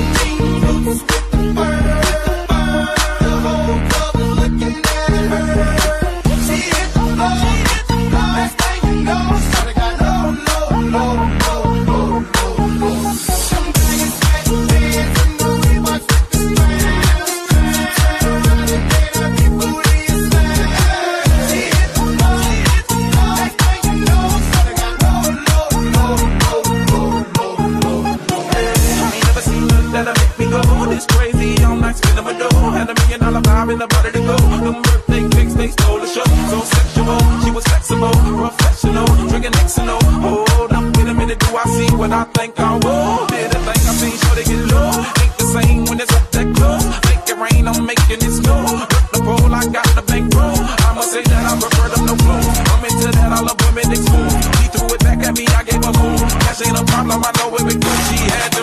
things. style and I'm ready to go. The birthday cakes they stole the show. So sexual, she was flexible, professional, drinking Xano. Hold up, wait a minute, do I see what I think I will? Did I think I seen sure they get low? Ain't the same when it's up that close. Make it rain, I'm making it snow. Rip the pole, I got the bankroll. I'ma say that I prefer them no flow. I'm into that, I love women exposed. He threw it back at me, I gave a move. Cash ain't a problem, I know where it goes. She had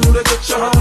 knew to get your home.